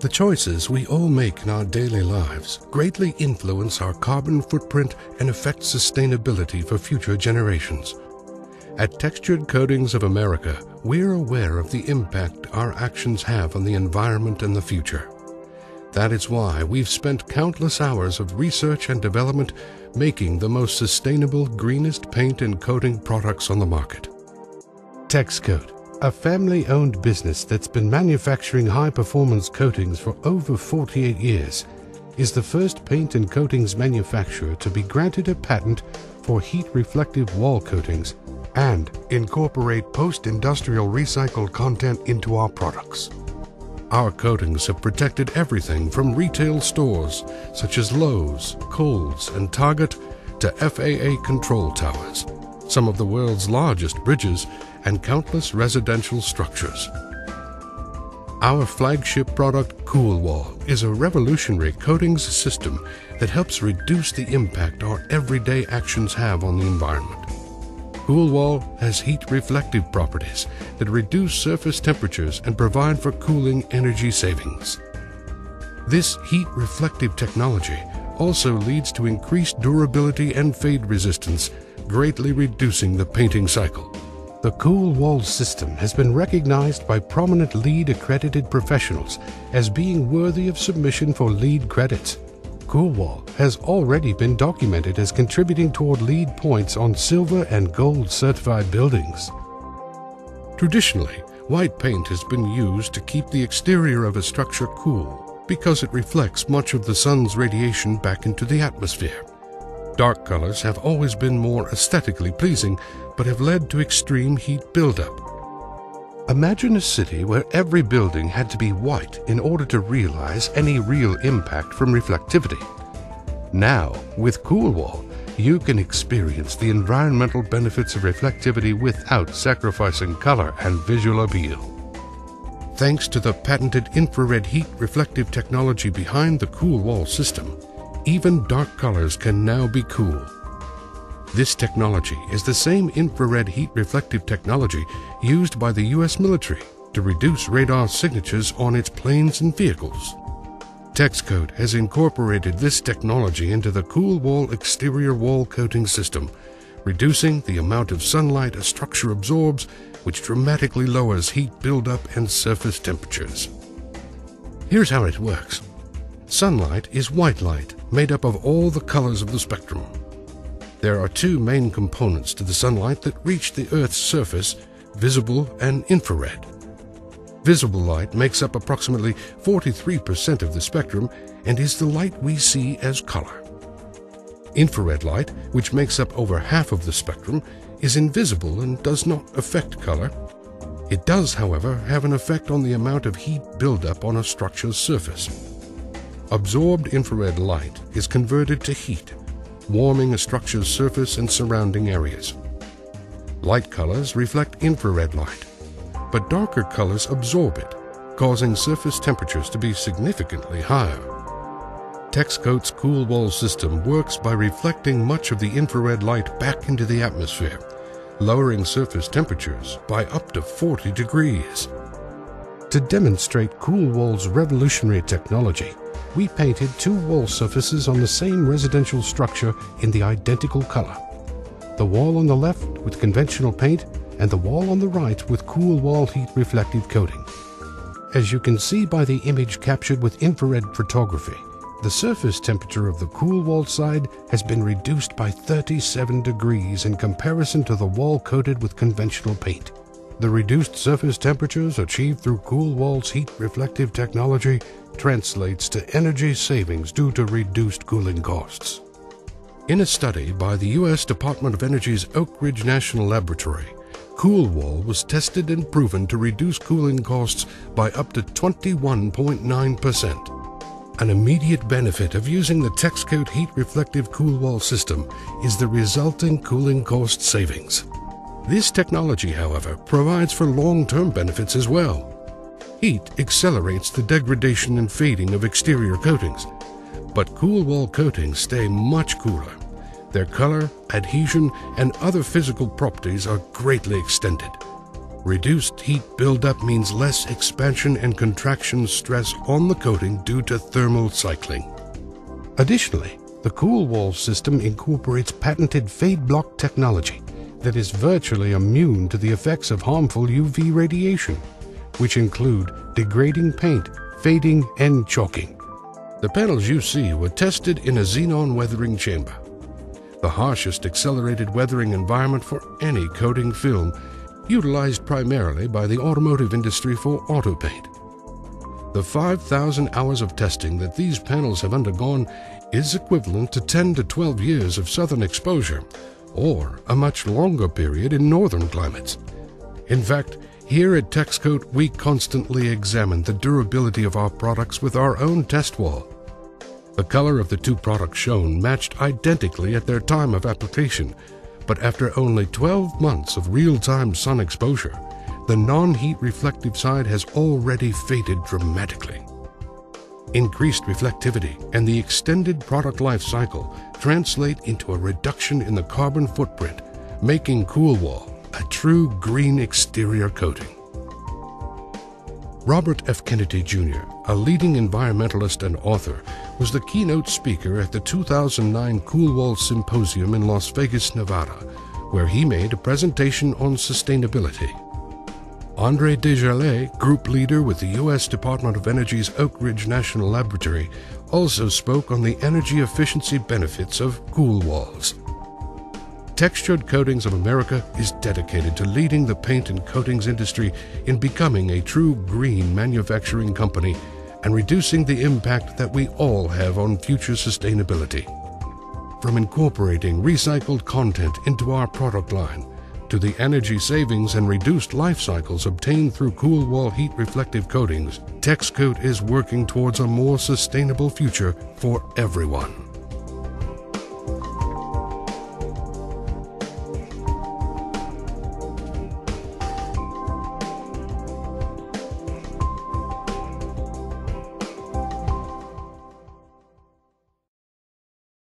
The choices we all make in our daily lives greatly influence our carbon footprint and affect sustainability for future generations. At Textured Coatings of America, we're aware of the impact our actions have on the environment and the future. That is why we've spent countless hours of research and development making the most sustainable, greenest paint and coating products on the market. TexCoat a family owned business that's been manufacturing high performance coatings for over 48 years, is the first paint and coatings manufacturer to be granted a patent for heat reflective wall coatings and incorporate post industrial recycled content into our products. Our coatings have protected everything from retail stores such as Lowe's, Kohl's, and Target to FAA control towers, some of the world's largest bridges, and countless residential structures. Our flagship product, Cool Wall, is a revolutionary coatings system that helps reduce the impact our everyday actions have on the environment. Cool Wall has heat reflective properties that reduce surface temperatures and provide for cooling energy savings. This heat reflective technology also leads to increased durability and fade resistance, greatly reducing the painting cycle. The Cool Wall system has been recognized by prominent LEED accredited professionals as being worthy of submission for LEED credits. Cool Wall has already been documented as contributing toward LEED points on silver and gold certified buildings. Traditionally, white paint has been used to keep the exterior of a structure cool because it reflects much of the sun's radiation back into the atmosphere. Dark colors have always been more aesthetically pleasing, but have led to extreme heat buildup. Imagine a city where every building had to be white in order to realize any real impact from reflectivity. Now, with Cool Wall, you can experience the environmental benefits of reflectivity without sacrificing color and visual appeal. Thanks to the patented infrared heat reflective technology behind the Cool Wall system, even dark colors can now be cool. This technology is the same infrared heat reflective technology used by the U.S. military to reduce radar signatures on its planes and vehicles. TexCoat has incorporated this technology into the Cool Wall exterior wall coating system, reducing the amount of sunlight a structure absorbs, which dramatically lowers heat buildup and surface temperatures. Here's how it works. Sunlight is white light, made up of all the colors of the spectrum. There are two main components to the sunlight that reach the Earth's surface, visible and infrared. Visible light makes up approximately 43% of the spectrum and is the light we see as color. Infrared light, which makes up over half of the spectrum, is invisible and does not affect color. It does, however, have an effect on the amount of heat buildup on a structure's surface. Absorbed infrared light is converted to heat, warming a structure's surface and surrounding areas. Light colors reflect infrared light, but darker colors absorb it, causing surface temperatures to be significantly higher. TexCoat's cool wall system works by reflecting much of the infrared light back into the atmosphere, lowering surface temperatures by up to 40 degrees. To demonstrate Coolwall's revolutionary technology, we painted two wall surfaces on the same residential structure in the identical color. The wall on the left with conventional paint and the wall on the right with cool wall heat reflective coating. As you can see by the image captured with infrared photography, the surface temperature of the cool wall side has been reduced by 37 degrees in comparison to the wall coated with conventional paint. The reduced surface temperatures achieved through Cool Wall's heat reflective technology translates to energy savings due to reduced cooling costs. In a study by the U.S. Department of Energy's Oak Ridge National Laboratory, Cool Wall was tested and proven to reduce cooling costs by up to 21.9%. An immediate benefit of using the TexCoat heat reflective cool wall system is the resulting cooling cost savings. This technology, however, provides for long-term benefits as well. Heat accelerates the degradation and fading of exterior coatings, but cool wall coatings stay much cooler. Their color, adhesion, and other physical properties are greatly extended. Reduced heat buildup means less expansion and contraction stress on the coating due to thermal cycling. Additionally, the Cool Wall system incorporates patented fade block technology that is virtually immune to the effects of harmful UV radiation, which include degrading paint, fading, and chalking. The panels you see were tested in a xenon weathering chamber, the harshest accelerated weathering environment for any coating film, utilized primarily by the automotive industry for auto paint. The 5,000 hours of testing that these panels have undergone is equivalent to 10 to 12 years of southern exposure, or a much longer period in northern climates. In fact, here at TexCoat, we constantly examine the durability of our products with our own test wall. The color of the two products shown matched identically at their time of application, but after only 12 months of real-time sun exposure, the non-heat reflective side has already faded dramatically. Increased reflectivity and the extended product life cycle translate into a reduction in the carbon footprint, making Coolwall a true green exterior coating. Robert F. Kennedy Jr., a leading environmentalist and author, was the keynote speaker at the 2009 Coolwall Symposium in Las Vegas, Nevada, where he made a presentation on sustainability. Andre Desjarlais, group leader with the U.S. Department of Energy's Oak Ridge National Laboratory, also spoke on the energy efficiency benefits of cool walls. Textured Coatings of America is dedicated to leading the paint and coatings industry in becoming a true green manufacturing company and reducing the impact that we all have on future sustainability. From incorporating recycled content into our product line, to the energy savings and reduced life cycles obtained through cool wall heat reflective coatings, TexCoat is working towards a more sustainable future for everyone.